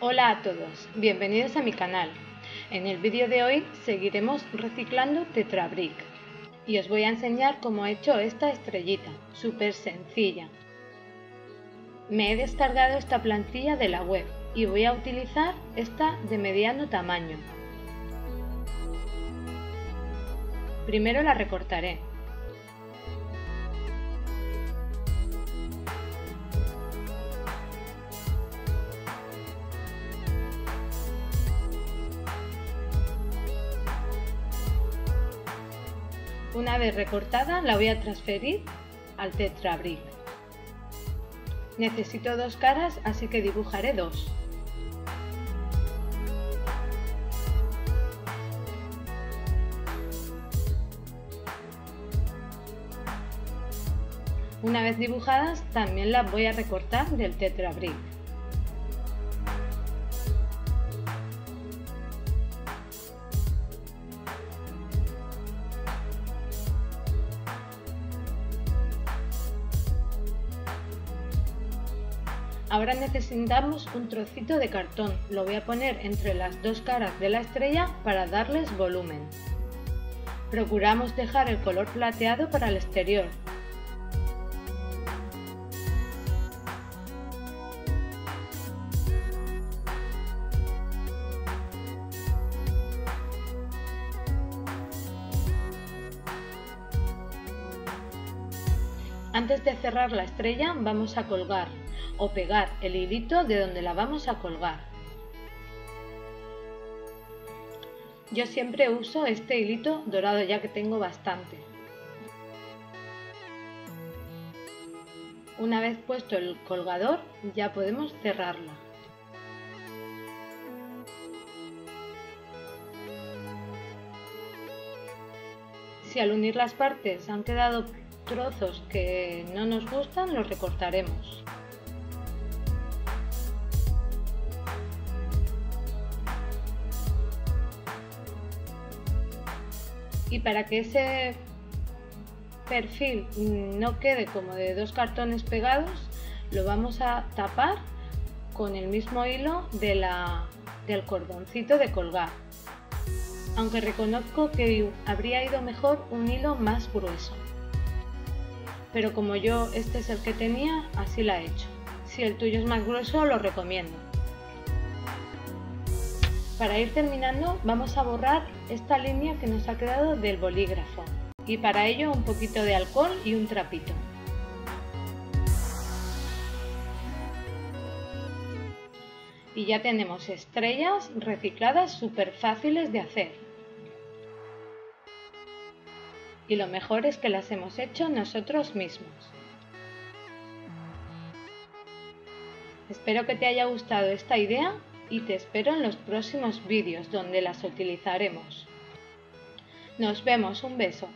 Hola a todos, bienvenidos a mi canal. En el vídeo de hoy seguiremos reciclando Tetrabrick y os voy a enseñar cómo he hecho esta estrellita, súper sencilla. Me he descargado esta plantilla de la web y voy a utilizar esta de mediano tamaño. Primero la recortaré Una vez recortada la voy a transferir al tetrabric. Necesito dos caras, así que dibujaré dos. Una vez dibujadas, también las voy a recortar del tetrabric. Ahora necesitamos un trocito de cartón, lo voy a poner entre las dos caras de la estrella para darles volumen. Procuramos dejar el color plateado para el exterior. Antes de cerrar la estrella vamos a colgar o pegar el hilito de donde la vamos a colgar. Yo siempre uso este hilito dorado ya que tengo bastante. Una vez puesto el colgador ya podemos cerrarla. Si al unir las partes han quedado trozos que no nos gustan, los recortaremos. y para que ese perfil no quede como de dos cartones pegados lo vamos a tapar con el mismo hilo de la, del cordoncito de colgar aunque reconozco que habría ido mejor un hilo más grueso pero como yo este es el que tenía así la he hecho si el tuyo es más grueso lo recomiendo para ir terminando vamos a borrar esta línea que nos ha quedado del bolígrafo y para ello un poquito de alcohol y un trapito. Y ya tenemos estrellas recicladas súper fáciles de hacer. Y lo mejor es que las hemos hecho nosotros mismos. Espero que te haya gustado esta idea y te espero en los próximos vídeos donde las utilizaremos. Nos vemos, un beso.